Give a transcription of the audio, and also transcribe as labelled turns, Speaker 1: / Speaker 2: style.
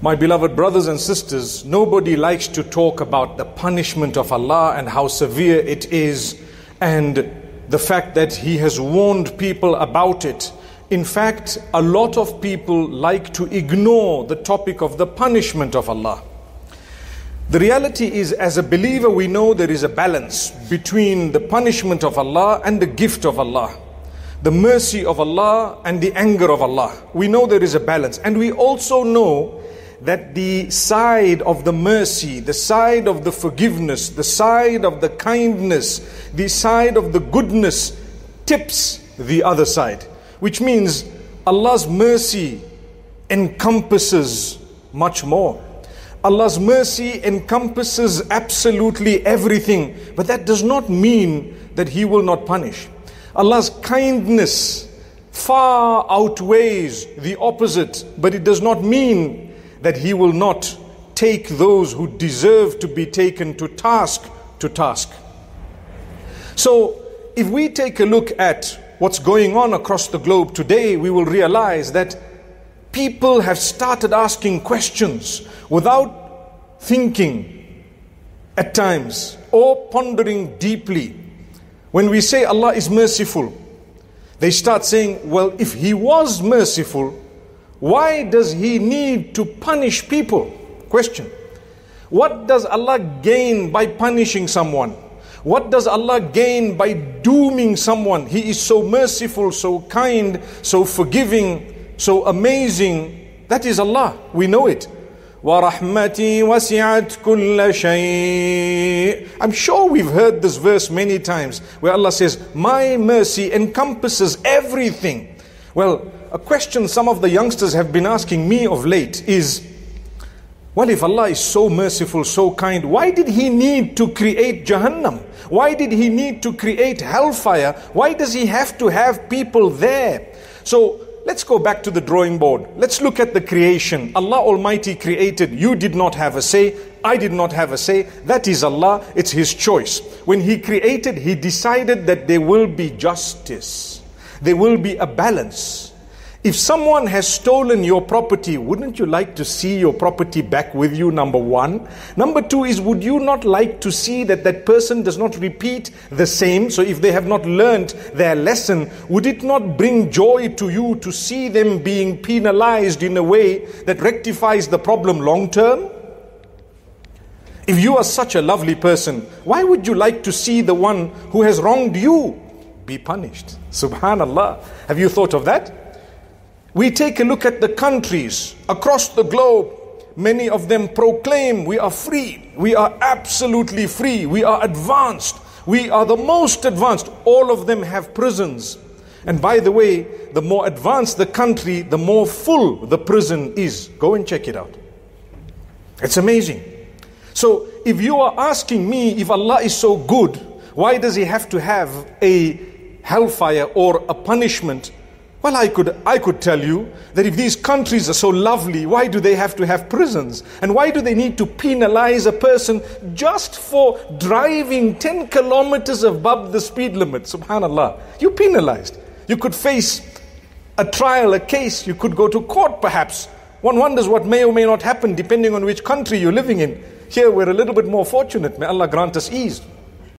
Speaker 1: My beloved brothers and sisters, nobody likes to talk about the punishment of Allah and how severe it is and the fact that He has warned people about it. In fact, a lot of people like to ignore the topic of the punishment of Allah. The reality is, as a believer, we know there is a balance between the punishment of Allah and the gift of Allah the mercy of Allah and the anger of Allah. We know there is a balance. And we also know that the side of the mercy, the side of the forgiveness, the side of the kindness, the side of the goodness tips the other side. Which means Allah's mercy encompasses much more. Allah's mercy encompasses absolutely everything, but that does not mean that He will not punish. Allah's kindness far outweighs the opposite, but it does not mean that He will not take those who deserve to be taken to task to task. So, if we take a look at what's going on across the globe today, we will realize that people have started asking questions without thinking at times or pondering deeply. When we say Allah is merciful, they start saying, well, if He was merciful, why does He need to punish people? Question. What does Allah gain by punishing someone? What does Allah gain by dooming someone? He is so merciful, so kind, so forgiving, so amazing. That is Allah. We know it. وَرَحْمَتِي وَسِعَتْ كُلَّ شَيْءٍ I'm sure we've heard this verse many times where Allah says, My mercy encompasses everything. Well, a question some of the youngsters have been asking me of late is, well, if Allah is so merciful, so kind, why did He need to create Jahannam? Why did He need to create hellfire? Why does He have to have people there? So Let's go back to the drawing board. Let's look at the creation. Allah Almighty created. You did not have a say. I did not have a say. That is Allah. It's His choice. When He created, He decided that there will be justice. There will be a balance. If someone has stolen your property, wouldn't you like to see your property back with you? Number one. Number two is, would you not like to see that that person does not repeat the same? So if they have not learned their lesson, would it not bring joy to you to see them being penalized in a way that rectifies the problem long term? If you are such a lovely person, why would you like to see the one who has wronged you be punished? Subhanallah. Have you thought of that? We take a look at the countries across the globe. Many of them proclaim we are free. We are absolutely free. We are advanced. We are the most advanced. All of them have prisons. And by the way, the more advanced the country, the more full the prison is. Go and check it out. It's amazing. So, if you are asking me if Allah is so good, why does He have to have a hellfire or a punishment well, I could, I could tell you that if these countries are so lovely, why do they have to have prisons? And why do they need to penalize a person just for driving 10 kilometers above the speed limit? Subhanallah. You penalized. You could face a trial, a case. You could go to court perhaps. One wonders what may or may not happen depending on which country you're living in. Here we're a little bit more fortunate. May Allah grant us ease.